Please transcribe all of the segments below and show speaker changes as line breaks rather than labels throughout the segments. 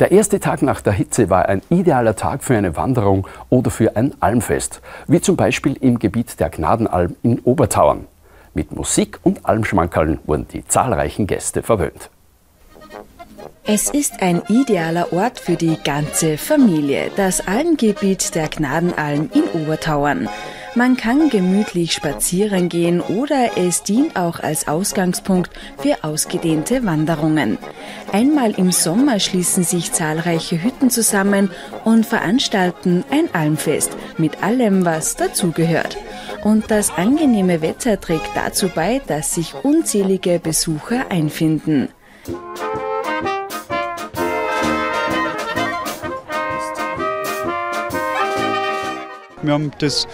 Der erste Tag nach der Hitze war ein idealer Tag für eine Wanderung oder für ein Almfest, wie zum Beispiel im Gebiet der Gnadenalm in Obertauern. Mit Musik und Almschmankerln wurden die zahlreichen Gäste verwöhnt.
Es ist ein idealer Ort für die ganze Familie, das Almgebiet der Gnadenalm in Obertauern. Man kann gemütlich spazieren gehen oder es dient auch als Ausgangspunkt für ausgedehnte Wanderungen. Einmal im Sommer schließen sich zahlreiche Hütten zusammen und veranstalten ein Almfest mit allem, was dazugehört. Und das angenehme Wetter trägt dazu bei, dass sich unzählige Besucher einfinden.
Wir haben das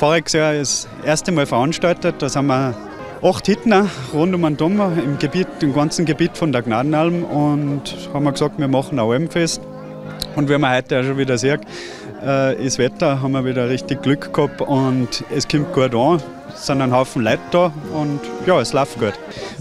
voriges Jahr das erste Mal veranstaltet. Da sind wir acht Hittner rund um den Dom im, Gebiet, im ganzen Gebiet von der Gnadenalm und haben gesagt, wir machen ein Almfest. Und wie man heute auch schon wieder sieht, äh, das Wetter haben wir wieder richtig Glück gehabt und es kommt gut an. Es sind ein Haufen Leute da und ja, es läuft gut.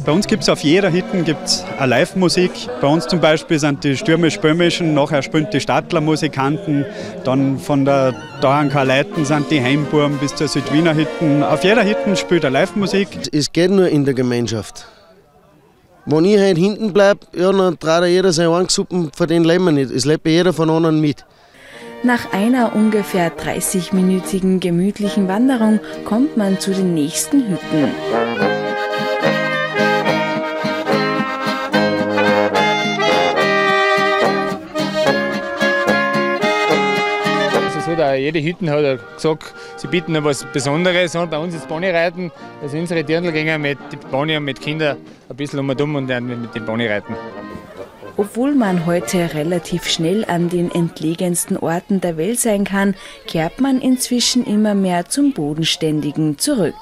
Bei uns gibt es auf jeder Hütte eine Live-Musik. Bei uns zum Beispiel sind die stürmisch-böhmischen, nachher spielen die Stadtler-Musikanten, dann von der Dauernker Leiten sind die Heimburm bis zur Südwiener Hütten. Auf jeder Hütte spielt eine Live-Musik.
Es geht nur in der Gemeinschaft. Wenn ich halt hinten bleibe, ja, dann traut jeder seine Angsuppen, von denen leben wir nicht. Es lebt jeder von anderen mit.
Nach einer ungefähr 30-minütigen gemütlichen Wanderung kommt man zu den nächsten Hütten.
so, jede Hütte hat gesagt, sie bieten noch was Besonderes an. Bei uns ist Ponyreiten. Also unsere Dirndl gehen mit Pony und mit Kindern ein bisschen um und um dann mit dem Pony reiten.
Obwohl man heute relativ schnell an den entlegensten Orten der Welt sein kann, kehrt man inzwischen immer mehr zum Bodenständigen zurück.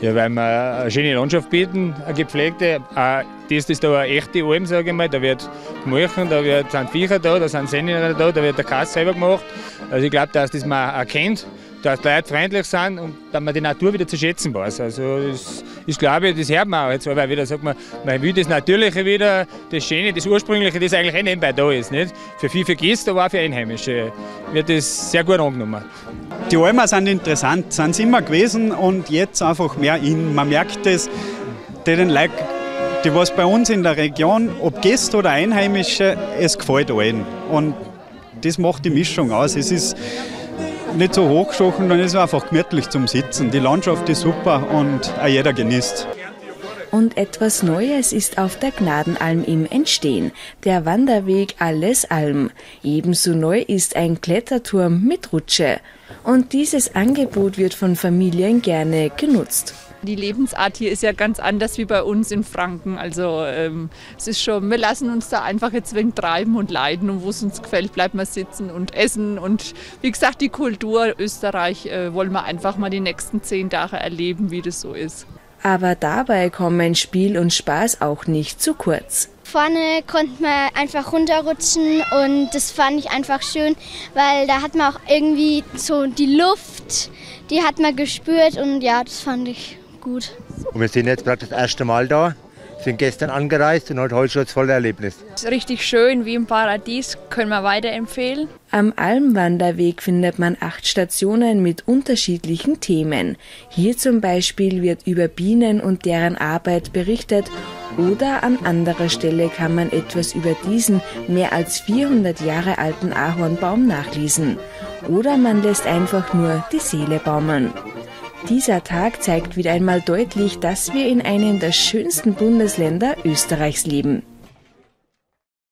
Ja, weil wir eine schöne Landschaft bieten, eine gepflegte. Das ist da eine echte Alm, sage ich mal. Da wird gemolchen, da wird, sind Viecher da, da sind Senniner da, da wird der Kass selber gemacht. Also ich glaube, dass das man erkennt dass die Leute freundlich sind und dass man die Natur wieder zu schätzen weiß. Also das glaube das hört man auch jetzt, weil wieder sagt man, man will das Natürliche wieder, das Schöne, das Ursprüngliche, das eigentlich eh nebenbei da ist. Nicht? Für viele Gäste, aber auch für Einheimische wird das sehr gut angenommen.
Die Almen sind interessant, sind sie immer gewesen und jetzt einfach mehr in. Man merkt das, die den die was bei uns in der Region, ob Gäste oder Einheimische, es gefällt allen. Und das macht die Mischung aus. Es ist nicht so hochgestochen, dann ist es einfach gemütlich zum Sitzen. Die Landschaft ist super und auch jeder genießt.
Und etwas Neues ist auf der Gnadenalm im Entstehen, der Wanderweg Alles Alm. Ebenso neu ist ein Kletterturm mit Rutsche. Und dieses Angebot wird von Familien gerne genutzt.
Die Lebensart hier ist ja ganz anders wie bei uns in Franken. Also ähm, es ist schon, wir lassen uns da einfach jetzt wegen treiben und leiden und wo es uns gefällt, bleibt man sitzen und essen. Und wie gesagt, die Kultur Österreich äh, wollen wir einfach mal die nächsten zehn Tage erleben, wie das so ist.
Aber dabei kommen Spiel und Spaß auch nicht zu kurz.
Vorne konnte man einfach runterrutschen und das fand ich einfach schön, weil da hat man auch irgendwie so die Luft, die hat man gespürt und ja, das fand ich gut.
Und wir sind jetzt gerade das erste Mal da, sind gestern angereist und heute schon das volle Erlebnis.
Es ist richtig schön, wie im Paradies, können wir weiterempfehlen.
Am Almwanderweg findet man acht Stationen mit unterschiedlichen Themen. Hier zum Beispiel wird über Bienen und deren Arbeit berichtet oder an anderer Stelle kann man etwas über diesen mehr als 400 Jahre alten Ahornbaum nachlesen. Oder man lässt einfach nur die Seele baumeln. Dieser Tag zeigt wieder einmal deutlich, dass wir in einem der schönsten Bundesländer Österreichs leben.